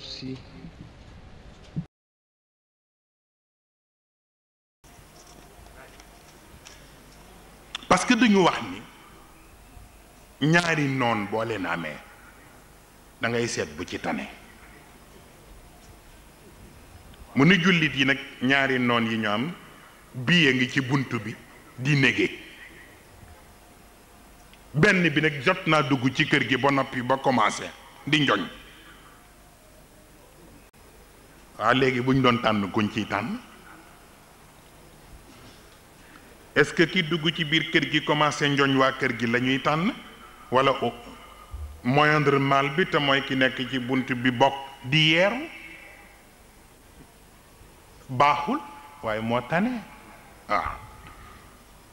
si parce que dañu wax ni ñaari noon boo leen amee da ngay seet bu ci tane mu ni jullit yi nag ñaari noon yi ñu am bii a ngi ci bunt bi di nége benn bi nag jot naa dugg ci kër gi ba noppi ba commencé di njoñ waa léegi bu ñu doon tànn kuñ ciy tànn est-ce que ki dugg ci biir kër gi commencé njoñ waa kër gi la ñuy tànn wala moindre mal bi te mooy ki nekk ci bunt bi bokk di yeeru baaxul waaye moo tane waaw ah.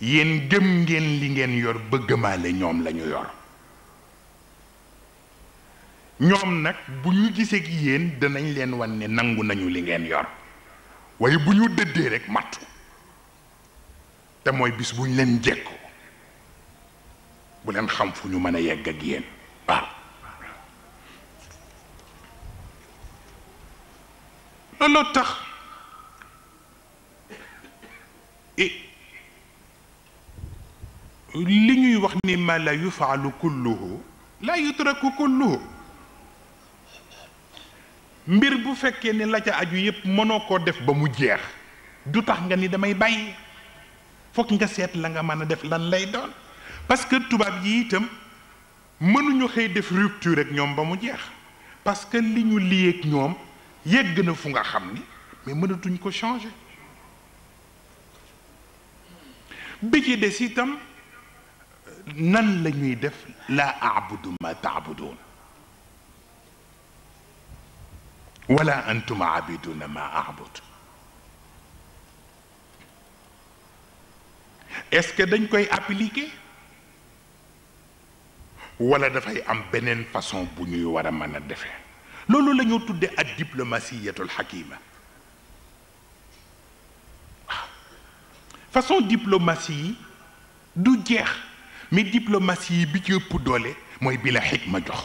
yéen gëm ngeen li ngeen yor ba gëmaale ñoom lañu yor ñoom nag bu ñu gisee gi yéen danañ leen wan ne nangu nañu li ngeen yor waaye bu ñu dëddee rek mattu te mooy bis bu ñu leen jekko bu leen xam fu ñu mën a yegg ak yéen waaw looloo tax li ñuy wax ni ma la yufaalu kulluhu la yutraku kulluhu mbir bu fekkee ni la ca aju yépp mënoo koo def ba mu jeex du tax nga ni damay bàyyi foog nga seet la nga mën a def lan lay doon parce que tubaab yi itam mënuñu xëy def rupture ak ñoom ba mu jeex parce que li ñu lii ak ñoom yegg na fu nga xam ni mais mënatuñ ko changer bi ci des itam nan la ñuy def laa abudu ma taabuduun wala antum abiduna ma abud est-ce que dañ koy appliquer wala dafay am beneen façon bu ñuy war a mën a defee loolu la ñu tudde ak diplomasiyatul xakima waaw façon diplomatie yi du jeex mais diplomatie yi bi ci ëpp doole mooy bi la xikma jox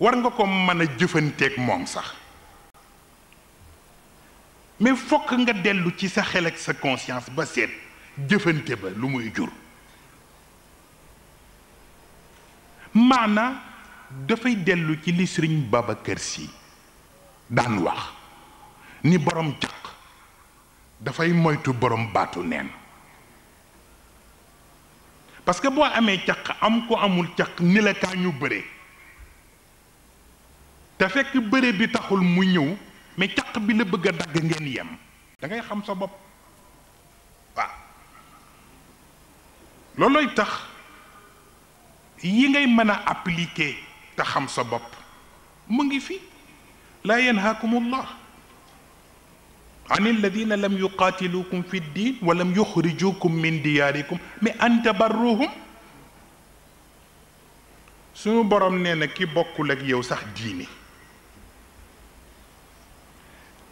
war nga ko mën a jëfanteeg moom sax mais fokk nga dellu ci sa xel ak sa conscience ba seet jëfante ba lu muy jur maana dafay dellu ci li sëriñ Babacar Sy daan wax ni borom caq dafay moytu borom baatu neen parce que boo amee caq am ko amul caq ni la kaa ñu bëre te fekk bëre bi taxul mu ñëw mais caq bi la bëgg a dagg ngeen yem da ngay xam sa bopp waaw loolooy tax yi ngay mën a appliquer te xam sa bopp mu ngi fi laa yanhaakum allah an alladina lam yuqaatilukum fi ddin wa lam yuxrijukum min diyaarikum mais an tabarruhum suñu borom nee na ki bokkul ak yow sax diine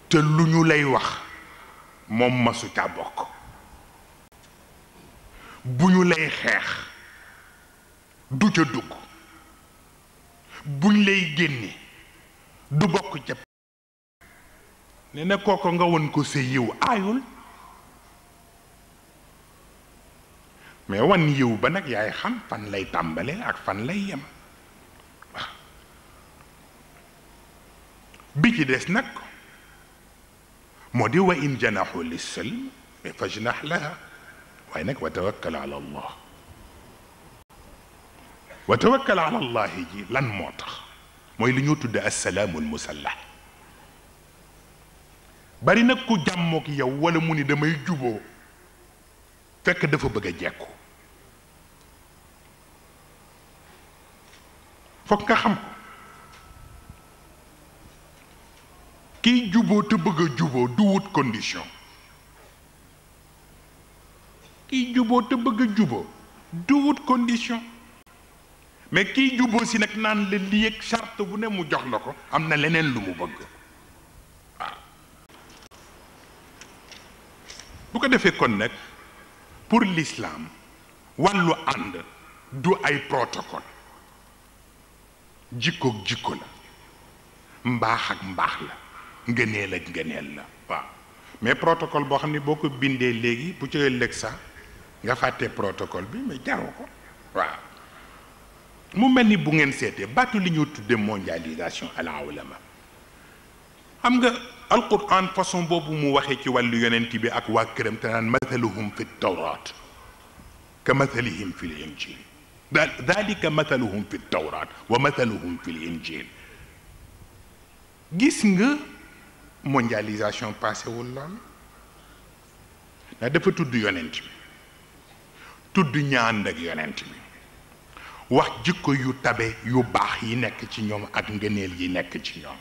te lu ñu lay wax moom masu caa bokk bu ñu lay xeex du ca dugg buñ lay génne du bokk ca ne na kooko nga won ko sa yiw aayul mais wan yiw ba nag yaay xam fan lay tàmbale ak fan lay yem waaw bi ci des nag moo di wa in janaxu lissalm mais fajnax laha waaye nag wa tawakkal ala allah wa tawakkal ala allahi ji lan moo tax mooy li ñoo tudde assalaamu almusallah bari nag ku jàmmook yow wala mu ni damay juboo fekk dafa bëgg a jekku foog nga xam ko kiy juboo te bëgg a juboo du wut condition kiy juboo te bëgg a juboo du wut condition mais kiy juboo si nag naan la lii ak charte bu ne mu jox la ko am na leneen lu mu bëgg bu ko defee kon nag pour l'islam wàllu ànd du ay protocole jikkoog jikko la mbaax ak mbaax la ngëneel ak ngëneel la waaw mais protocole boo xam ne boo ko bindee léegi bu ci ëllëg sax nga fàtte protocole bi mais jaru ko waaw mu mel ni bu ngeen seetee baatu li ñu tudde mondialisation ala ulama xam nga alquran façon boobu mu waxee ci wàllu yonent bi ak waa këram te naan mathaluhum fi tawraat ka mathalihim fi l injil dalika mathaluhum fi tawraat wa mathaluhum fi l injil gis nga mondialisation passé wul lool ndax dafa tudd yonent bi tudd ñaand ak yonent bi wax jikko yu tabe yu baax yi nekk ci ñoom ak ngëneel yi nekk ci ñoom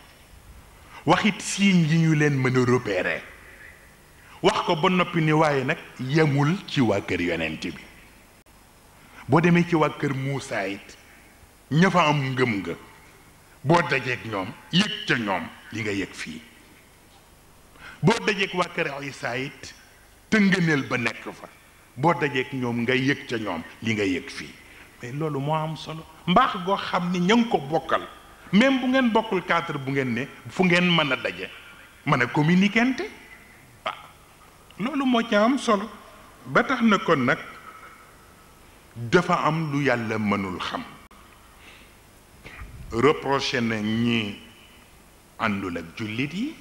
waxit signe yi ñu leen mën a repérer wax ko ba noppi ni waaye nag yemul ci waa kër yonent bi boo demee ci waa kër Muusaa it ña fa am ngëm nga boo dajeek ñoom yëg ca ñoom li nga yëg fii boo dajeek waa kër Isaa it te ngëneel ba nekk fa boo dajeek ñoom nga yëg ca ñoom li nga yëg fii mais loolu moo am solo mbaax goo xam ni ña ngi ko bokkal même bu ngeen bokkul cadre bu ngeen ne fu ngeen mën a daje mën a communiquente waaw ah, loolu moo ca am solo ba tax na kon nag dafa am lu yàlla mënul xam reproché na ñi àndul ak jullit yi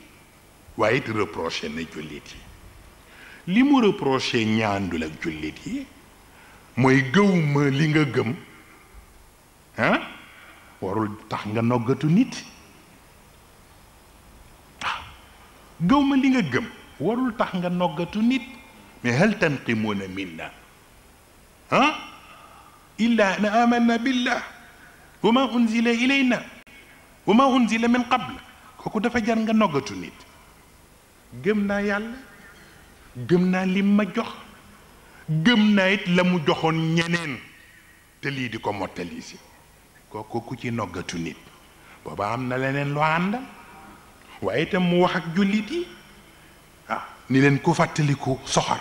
waaye it reproché na jullit yi li mu reproché ña àndul ak jullit yi mooy gëwuma li nga gëm ah warul tax nga noggatu nit waaw gëwuma li nga gëm warul tax nga noggatu nit mais hal tanqimuuna minna ah illa an amanna billah wa ma unzila ilayna wa ma unzila min qabl kooku dafa jar nga noggatu nit gëm naa yàlla gëm naa lim ma jox gëm naa it la mu joxoon ñeneen te lii di ko mottali si kooku ku ci noggatu nit booba am na leneen loo àndal waaye itam mu wax ak jullit yi ah ni leen ku fàttaliku soxor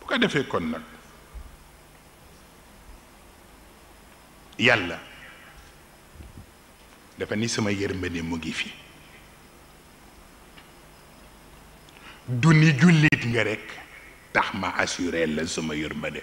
bu ko defee kon nag yàlla dafa ni sama yërmande mu ngi fi du ni jullit nga rekk tax ma assuré la sama yërmande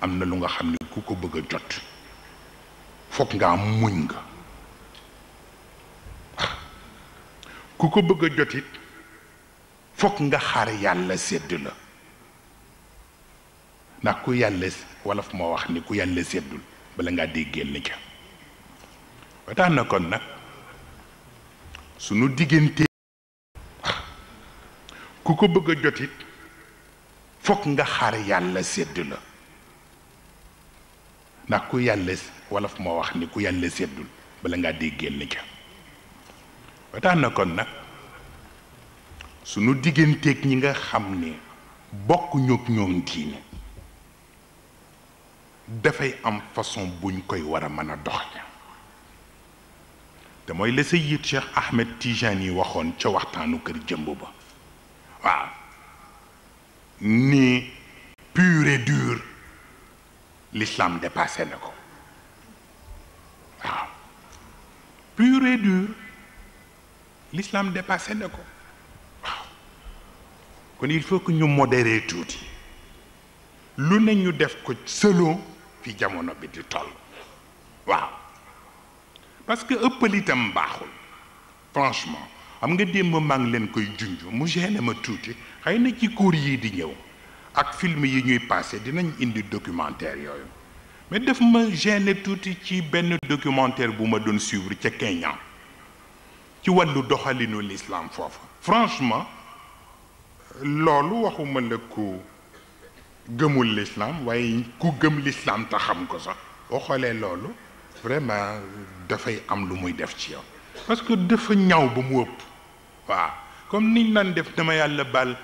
am na lu nga xam ne ku ko bëgg a jot foog nga am muñ nga ku ko bëgg a jot it foog nga xaar yàlla sedd la ndax ku yàlla wolof moo wax ni ku yàlla seddul bala ngaa dee génn ca ba tax na kon nag sunu diggante ku ko bëgg a jot it fokk nga xaar yàlla sédd la ndax ku yàlla wolof moo wax ni ku yàlla séddul bala ngaa dee génn ca ba tax na kon nag sunu digganteeg ñi nga xam ne bokk ñoog ñoom diine dafay am façon buñ koy war a mën a doxale te mooy la Sayyid Cheikh Ahmed Tijani yi waxoon ca waxtaanu kër jëmb ba waaw ni pur et dur l'islam dépassé na ko waaw pur et dur l'islam dépassé na ko waaw kon il faut que ñu modérer tuuti lu ne ñu def ko selon fi jamono bi di toll waaw parce que ëppal itam baaxul franchement xam nga démb maa ngi leen koy junj mu gêné ma tuuti xëy na ci cours yii di ñëw ak film yi ñuy passé dinañ indi documentaire yooyu mais daf ma gêné tuuti ci benn documentaire bu ma doon suivre ca Kenya ci wàllu doxalinu l'islam foofa franchement loolu waxuma la ko gëmul l'islam waaye ku gëm l'islam te xam ko sax boo xoolee loolu vraiment dafay am lu muy def ci yow parce que dafa ñaw ba mu ëpp waaw comme niñ naan def dama yàlla baal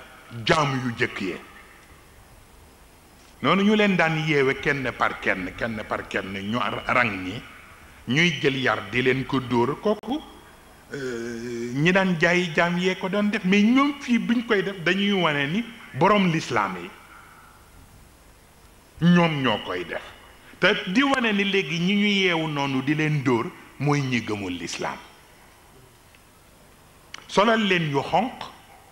jaam yu jëkk yee noonu ñu leen daan yeewe kenn par kenn kenn par kenn ñu rang ñi ñuy jël yar di leen ko dóor kooku euh, ñi daan jaayi jaam yee ko doon def mais ñoom fii buñ koy def dañuy wane ni borom lislaam yi ñoom ñoo koy def te di wane ni léegi ñi ñu yeewu noonu di leen dóor mooy ñi gëmul lislaam solal leen yu xonq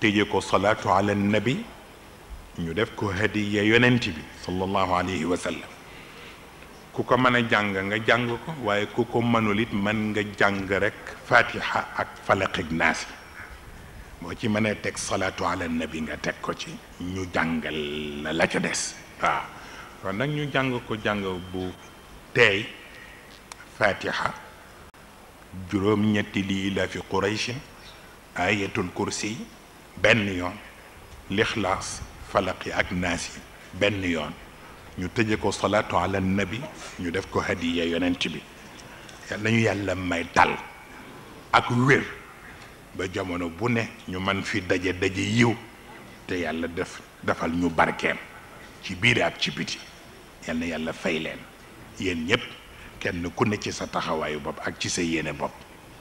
tëje ko salaatu ala nabi ñu def ko hadiya yonent bi sallallahu alayhi wa sallam ku ko mën a jàng nga jàng ko waaye ku ko mënul it mën nga jàng rek fatiha ak falaq ak naas boo ci mënee teg salaatu ala nabi nga teg ko ci ñu jàngal la la ca des waaw kon nag ñu jàng ko jàng bu teey fatiha juróom-ñetti lii la fi qurayshin ayatul kursi yi benn yoon lixlaas falaqi ak naas yi benn yoon ñu tëje ko salaatu ala nabi ñu def ko hadiya yonent bi yal nañu yàlla may tal ak wér ba jamono bu ne ñu man fi daje daje yiw te yàlla def defal ñu barkeem ci biir ak ci biti yal na yàlla fay leen yéen ñëpp kenn ku ne ci sa taxawaayu bopp ak ci sa yéene bopp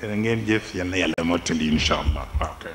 jërë ngeen jëf yal na yàlla mottali incha allah waaw kay